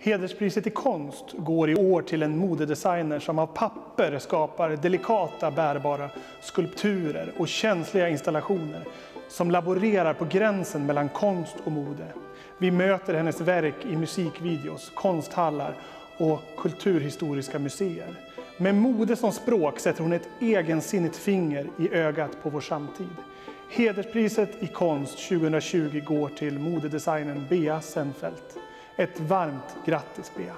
Hederspriset i konst går i år till en modedesigner som av papper skapar delikata bärbara skulpturer och känsliga installationer som laborerar på gränsen mellan konst och mode. Vi möter hennes verk i musikvideos, konsthallar och kulturhistoriska museer. Med mode som språk sätter hon ett egensinnigt finger i ögat på vår samtid. Hederspriset i konst 2020 går till modedesignern Bea Senfeldt. Ett varmt grattis Bea!